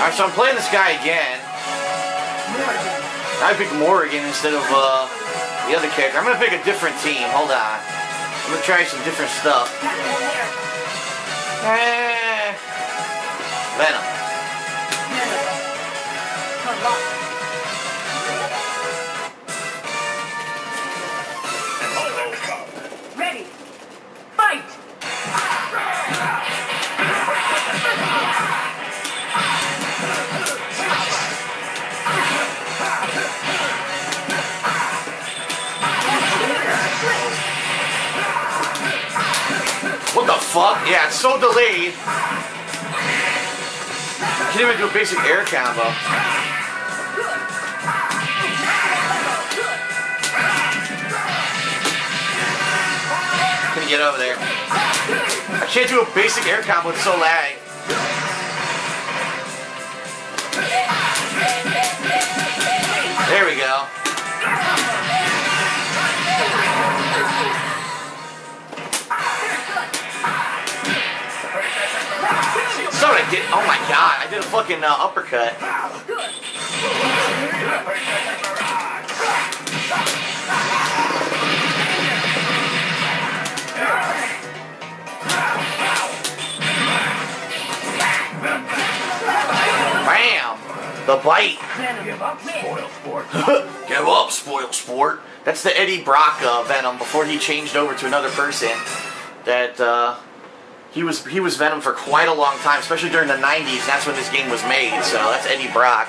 Alright, so I'm playing this guy again. I pick Morrigan instead of uh, the other character. I'm gonna pick a different team. Hold on. I'm gonna try some different stuff. Eh, Venom. What the fuck? Yeah, it's so delayed. I can't even do a basic air combo. Can you get over there? I can't do a basic air combo, it's so lag. There we go. Did. Oh my god, I did a fucking uh, uppercut. Bam! The bite. Venom. Win. Give up, spoil sport. That's the Eddie Brock uh, Venom before he changed over to another person. That uh, he was he was Venom for quite a long time, especially during the '90s. That's when this game was made. So that's Eddie Brock.